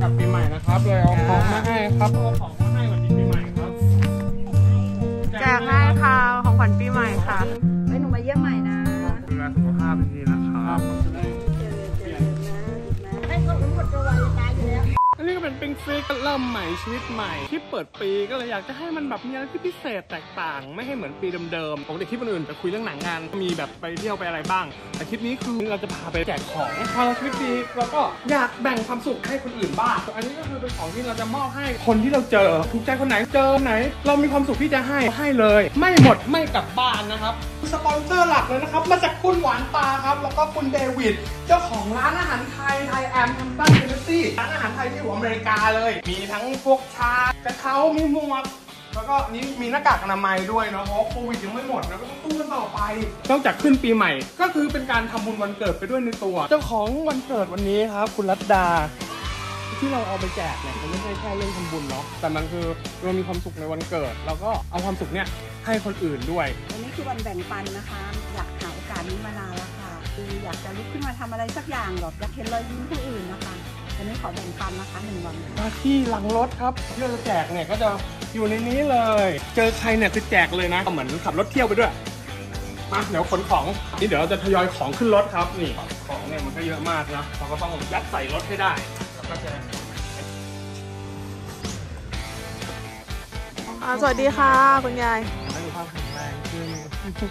กับปีใหม่นะครับเลยเอาของมาให้ครับ เป็นปิงฟรีก็เริ่มใหม่ชีวิตใหม่ที่เปิดปีก็เลยอยากจะให้มันแบบมีอะไรที่พิเศษแตกต่าง ไม่ให้เหมือนปีเดิมๆปกติคลิปอื่นจะคุยเรื่องหนังงานมีแบบไปเที่ยวไปอะไรบ้าง แต่คลิปนี้คือเราจะพาไปแจกของพอเราชีวิตดีเราก็อยากแบ่งความสุขให้คนอื่นบ้างอันนี้ก็คือเป็นของที่เราจะมอบให้คนที่เราเจอถูกใจคนไหนเจอไหน เรามีความสุขที่จะให้ให้เลย ไม่หมดไม่กลับบ้านนะครับ สปอนเซอร์หลักเลยนะครับ มาจากคุณหวานตาครับ แล้วก็คุณเดวิด เจ้าของร้านอาหารไทยไทยแอมทัมตันเทนเนสซีร้านอาหารไทยที่อยู่อเมริกาเลย มีทั้งพวกชากระเขามีหมวกแล้วก็นี่มีหน้ากากอนามัยด้วยเนาะเพราะโควิดยังไม่หมดนะก็ต้องตู้กันต่อไป นอกจากขึ้นปีใหม่ ก็คือเป็นการทำบุญวันเกิดไปด้วยในตัว เจ้าของวันเกิดวันนี้ครับ คุณรัตดา ที่เราเอาไปแจกเนี่ยมันไม่ใช่แค่เรื่องทำบุญเนาะแต่มันคือเรามีความสุขในวันเกิด แล้วก็เอาความสุขเนี่ยให้คนอื่นด้วย วันนี้คือวันแบ่งปันนะคะ อยากหาโอกาสนี้มานานแล้วค่ะคืออยากจะลุกขึ้นมาทำอะไรสักอย่างแบบอยากเห็นรอยยิ้มผู้อื่นนะคะวันนี้ขอแบ่งปันนะคะหนึ่งวันมาที่หลังรถครับที่เราจะแจกเนี่ยก็จะอยู่ในนี้เลย เจอใครเนี่ยคือแจกเลยนะเหมือนขับรถเที่ยวไปด้วยมาเดี๋ยวขนของนี่เดี๋ยวเราจะทยอยของขึ้นรถครับนี่ของเนี่ยมันก็เยอะมากนะเราก็ต้องยัดใส่รถให้ได้แล้วก็จะอ่า สวัสดีค่ะคุณยายให้ดูภาพแข็งแรงขึ้น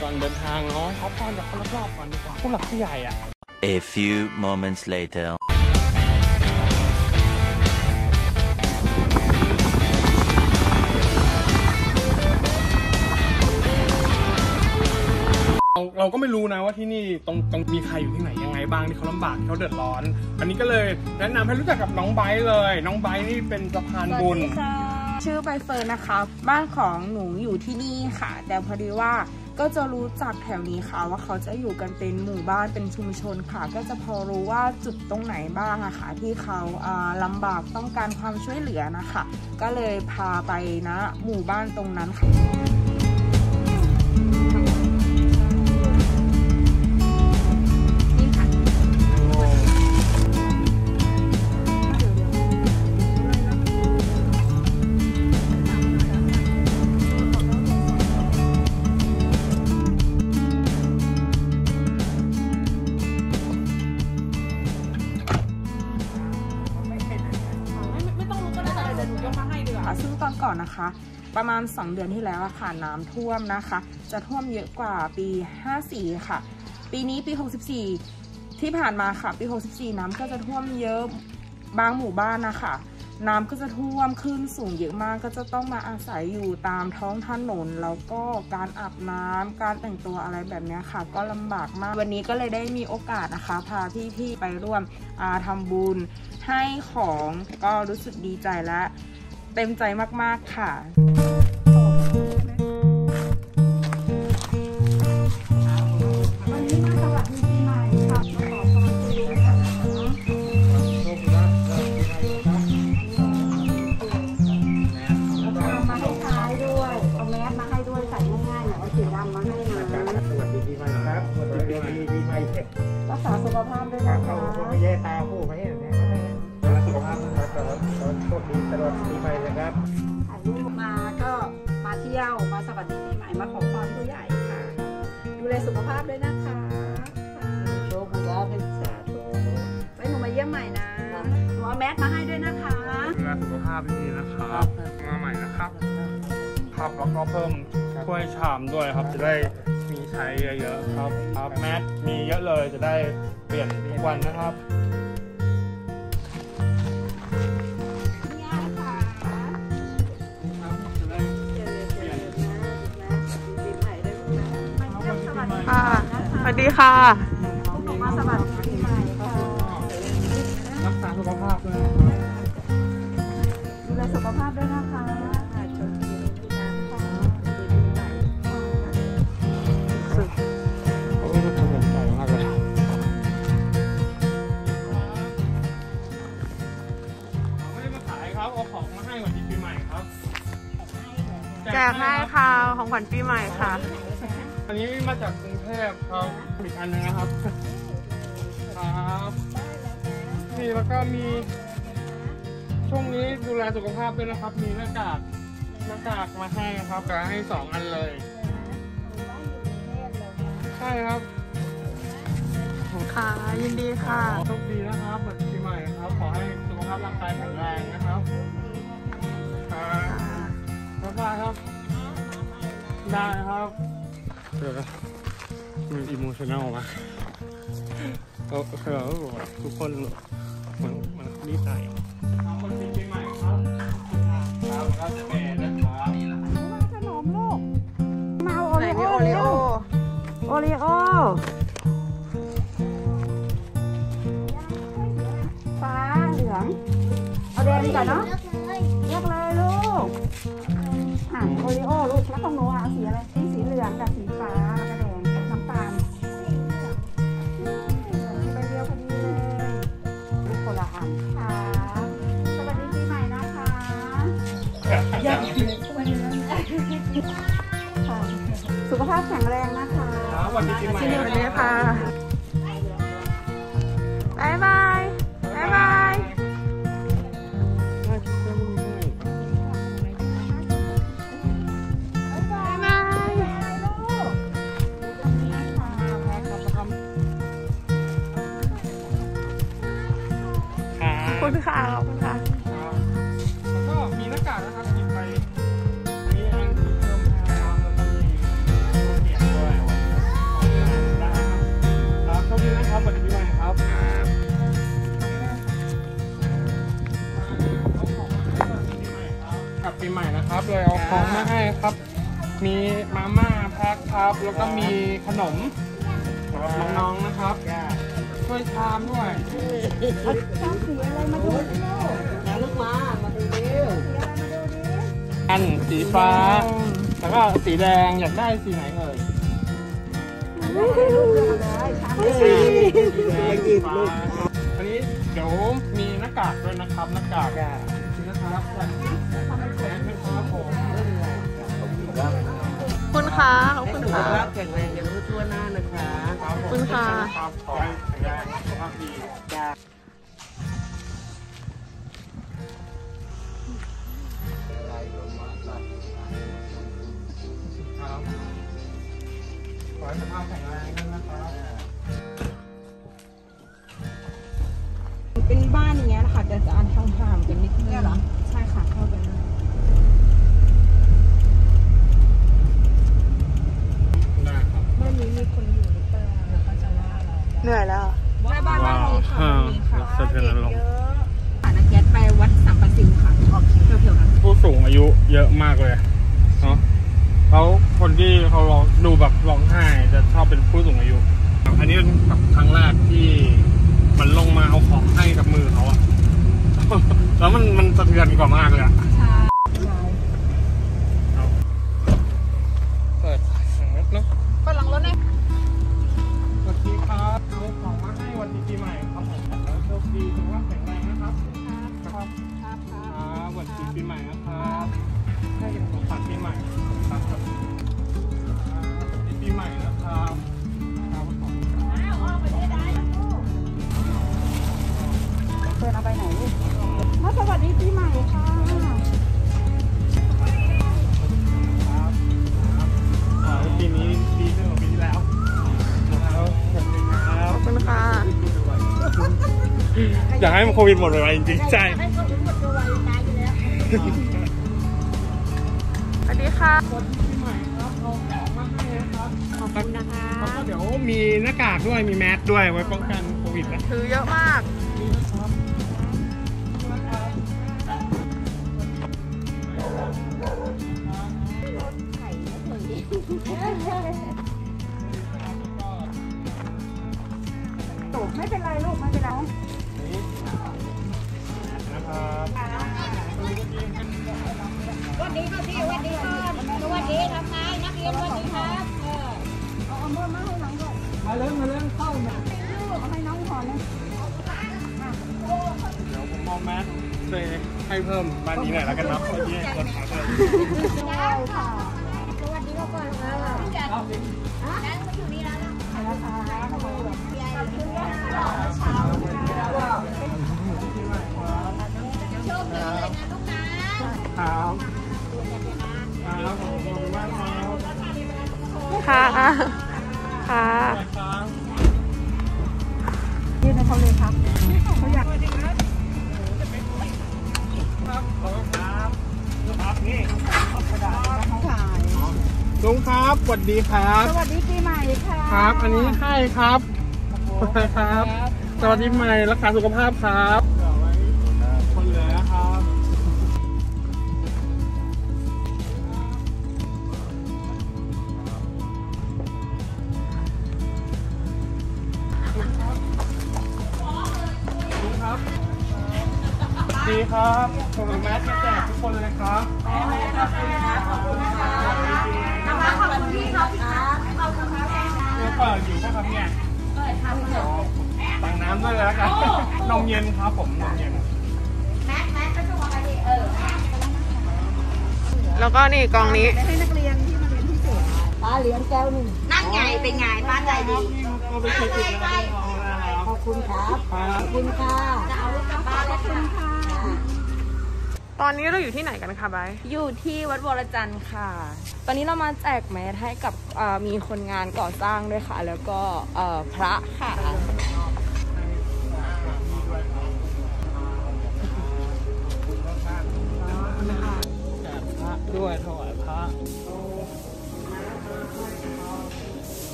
ก่อนเดินทางเนาะขอพรจากคนรอบๆก่อนดีกว่าผู้หลักผู้ใหญ่อะ A few moments later. เราเราก็ไม่รู้นะว่าที่นี่ตรงตรงมีใครอยู่ที่ไหนยังไงบ้างที่เขาลำบากที่เขาเดือดร้อน อันนี้ก็เลยแนะนำให้รู้จักกับน้องไบร์ทเลย น้องไบร์ทนี่เป็นสะพานบุญชื่อใบเฟิร์นนะคะ บ้านของหนูอยู่ที่นี่ค่ะ แต่พอดีว่าก็จะรู้จักแถวนี้ค่ะ ว่าเขาจะอยู่กันเป็นหมู่บ้านเป็นชุมชนค่ะ ก็จะพอรู้ว่าจุดตรงไหนบ้างอะค่ะ ที่เขาอ่าลำบากต้องการความช่วยเหลือนะคะ ก็เลยพาไปนะหมู่บ้านตรงนั้นค่ะ อนก่อนนะคะ ประมาณ 2 เดือนที่แล้วอะค่ะน้ำท่วมนะคะ จะท่วมเยอะกว่าปี 54 ค่ะ ปีนี้ปี 64 ที่ผ่านมาค่ะปี 64 น้ำก็จะท่วมเยอะบางหมู่บ้านนะคะน้ำก็จะท่วมขึ้นสูงเยอะมากก็จะต้องมาอาศัยอยู่ตามท้องถนน แล้วก็การอาบน้ำการแต่งตัวอะไรแบบนี้ค่ะ ก็ลำบากมากวันนี้ก็เลยได้มีโอกาสนะคะ พาพี่ๆไปร่วมอ่าทำบุญให้ของก็รู้สึกดีใจและ เต็มใจมาก ๆ ค่ะวันนี้มาสวัสดีปีใหม่ค่ะมาขอพรคุณลุงนะคะเอามาให้ท้ายด้วยเอาแมสมา ลสุขภาพดีๆนะครับมาใหม่นะครับ ครับแล้วก็เพิ่มถ้วยชามด้วยครับ จะได้มีใช้เยอะๆครับครับแมสมีเยอะเลยจะได้เปลี่ยนทุกวันนะครับเนี่ยค่ะจะได้เจอเจอนะปีใหม่ด้วยนะมาเยี่ยมสวัสดีค่ะนะสคะวัสดีค่ะพวกหนูมาสวัสดีปีใหม่ค่ะรักษาสุขภาพด้วยนะครับดูแล สุขภาพด้วยนะคะค่ะชนดีนะคะปีใหม่โอ้ยน่าสนใจมากเลยเราไม่ได้มาขายครับเอาของมาให้วันดีปีใหม่ครับแจกให้ค่ะของขวัญปีใหม่ค่ะ อันนี้มาจากกรุงเทพครับอีกอันหนึงนะครับ ครับนี่แล้วก็มี ช่วงนี้ดูแลสุขภาพด้วยนะครับ มีหน้ากากหน้ากากมาให้ครับก็ให้สองอันเลย ใช่ครับค่ะยินดีค่ะโชคดีนะครับเปิดปีใหม่ครับ ขอให้สุขภาพร่างกายแข็งแรงนะครับครับบ๊ายบายครับ ได้ครับเออมัน emotional มากเออเออทุกคนเหมือนเหมือนดีใจครับ โอริโอฟ้าเหลือง เอาแดงดีกว่าเนาะเลือกเลยลูกอะโอริโอลูกแล้วของหนูอะเสีอะไรสีสีเหลืองกับสีฟ้าแล้วก็แดงน้ำตาลใบเดียวพอดีเลยลูกคนละอันค่ะสวัสดีปีใหม่นะคะยังค่ะ สุขภาพแข็งแรงนะคะ ครับสวัสดีปีใหม่สวัสดีค่ะบ๊ายบายบ๊าย ครับเลยเอาของมาให้ครับ มีมาม่าแพ็คครับ แล้วก็มีขนมสำหรับน้องๆนะครับช่วยชามด้วยชอบสีอะไรมาดูสิลูกอันสีฟ้า แล้วก็สีแดงอยากได้สีไหนเอ่ยสีแดงสีฟ้าอันนี้เดี๋ยวมีหน้ากากด้วยนะครับหน้ากากนี่นะครับ คุณค่ะขอบคุณค่ะแข็งแรงกันทั่วหน้านะคะครับผมขอบคุณค่ะครับขอให้แข็งแรงสุขภาพดีจ้าครับขอให้สุขภาพแข็งแรงกันนะครับเป็นบ้านอย่างเงี้ยนะคะแต่จะอันห่างๆกันนิดนึงเนี่ยเหรอ ใช่ค่ะเข้าไปเลย ได้ครับ บ้า นนี้มีคนอยู่หรือเปล่าเดี๋ยวเขาจะว่าเราเหนื่อยแล้วบ้านบ้านบ้านนี้ค่ะบ้านนี้ค่ะสะเทือนอารมณ์ผ่านนักแก๊สไปวัดสัมปสิวค่ะออกแถวๆนั้นผู้สูงอายุเยอะมากเลยเนาะแล้วคนที่เขาร้องดูแบบร้องไห้จะชอบเป็นผู้สูงอายุ อันนี้เป็นแบบครั้งแรกที่มันลงมาเอาของให้กับมือเขาอะ แล้วมันมันสะเทือนกว่ามากเลยอะเอาเปิดถังเล็กเนาะ ฝรั่งร ถเนี่ยสวัสดีครับเอาของมาให้วันดีปีใหม่ครับผมแล้วโชคดีสุขภาพแข็งแรงนะครับครับครับคครับสวัสดีปีใหม่นะครับให้เป็นของขวัญปีใหม่ครับ อยากให้มันโควิดหมดไปจริงๆใช่สวัสดีค่ะปีใหม่ครับเอาของมาให้นะครับขอบคุณนะคะแล้วก็เดี๋ยวมีหน้ากากด้วยมีแมสด้วยไว้ป้องกันโควิดนะถือเยอะมากลูกไม่เป็นไรลูกไม่เป็นไร วัสดีค่ะพี่วัสดีค่ะสวัสดีทำไงนักเรียนวัสดีครับเออเอาเอามือมาให้น้องก่อนมาเริ่มมาเริ่มเข้ามาเอาให้น้องก่อนนะเดี๋ยวผมมองแมสเซให้เพิ่มบ้านนี้หน่อยแล้วกันนะเมื่อกี้คนขาเลย ลุงครับสวัสดีครับ สวัสดีปีใหม่ค่ะครับ อันนี้ให้ครับครับ สวัสดีใหม่รักษาสุขภาพครับคนเหลือครับลุงครับดีครับผมแมสมาแจกทุกคนเลยครับแมสขอบคุณครับขอบคุณครับ นะคะขอบคุณพี่เขาพี่ครับขอบคุณครับเปิดอยู่ใช่ครับเนี่ยเปิดครับตังน้ำด้วยแล้วกันนมเย็นครับผมนมเย็นแล้วก็นี่กองนี้ให้นักเรียนที่มาเรียนพิเศษป้าเลี้ยงแก้วหนึ่งนั่นไงเป็นไงป้าใจดีก็ไปฉีดติดแล้วครับขอบคุณครับครับขอบคุณค่ะเอาลูกกลับบ้านขอบคุณค่ะ ตอนนี้เราอยู่ที่ไหนกันคะไบร์ทอยู่ที่วัดวรจันทร์ค่ะ ตอนนี้เรามาแจกแมสให้กับเอ่อมีคนงานก่อสร้างด้วยค่ะ แล้วก็เอ่อพระค่ะแจกพระด้วยถวายพระ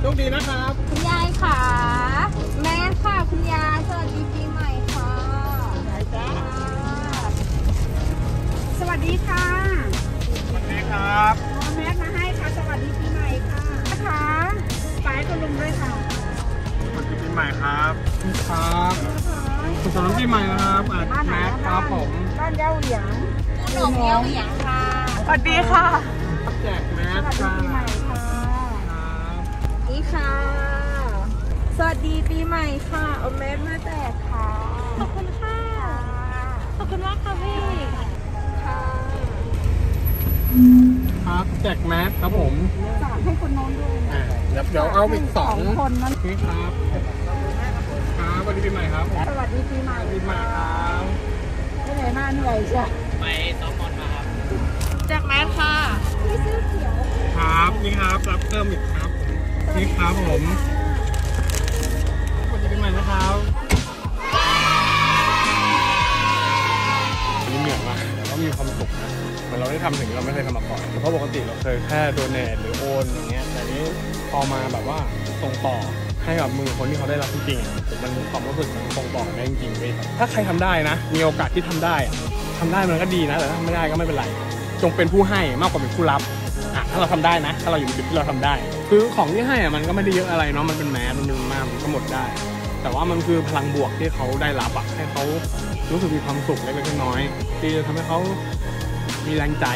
โชคดีนะครับ คุณยายค่ะ แม่ค่ะ คุณยายสวัสดีปีใหม่ค่ะจ้าสวัสดีค่ะสวัสดีครับเอาแมสมาให้ค่ะ สวัสดีปีใหม่ค่ะนะคะไปคุณลุงด้วยค่ะสวัสดีปีใหม่ครับครับสุขสันต์ปีใหม่นะครับอะบ้านไหนแมสนะครับผมบ้านเย้าเหลียงหนมเยี่ยวเหยียงค่ะสวัสดีค่ะแจกแมสสวัสดีค่ะ นี่ค่ะ สวัสดีปีใหม่ค่ะเอาแมสมาแจกค่ะ ขอบคุณค่ะ ขอบคุณมากค่ะพี่ ค่ะ ครับแจกแมสครับผมฝากให้คนโน้นด้วยอ่าเดี๋ยวเดี๋ยวเอาอีกสองคนนั้นนี่ครับครับสวัสดีปีใหม่ครับ สวัสดีปีใหม่สวัสดีปีใหม่ครับไปไหนมาเหนื่อยจ้ะแจกแมสค่ะพี่เสื้อเขียว ครับนี่ครับรับเพิ่มอีกครับ นี่ครับผมสวัสดีปีใหม่นะครับมีเหนื่อยมากแต่ก็มีความสุขนะเหมือนเราได้ทำสิ่งที่เราไม่เคยทำมาก่อนเพราะปกติเราเคยแค่โดเนทหรือโอนอย่างเงี้ยแต่นี้พอมาแบบว่าส่งต่อให้กับมือคนที่เขาได้รับจริงๆมันความรู้สึกมันส่งต่อได้จริงๆเว้ยถ้าใครทำได้นะ มีโอกาสที่ทำได้อะทำได้มันก็ดีนะแต่ถ้าทำไม่ได้ก็ไม่เป็นไร จงเป็นผู้ให้มากกว่าเป็นผู้รับอะถ้าเราทำได้นะ ถ้าเราอยู่ในจุดที่เราทำได้ คือของที่ให้อะมันก็ไม่ได้เยอะอะไรเนาะมันเป็นแมสมันดึงมากมันก็หมดได้ แต่ว่ามันคือพลังบวกที่เขาได้รับอะให้เขารู้สึกมีความสุขเล็กๆน้อยๆที่จะทำให้เขามีแรงใจ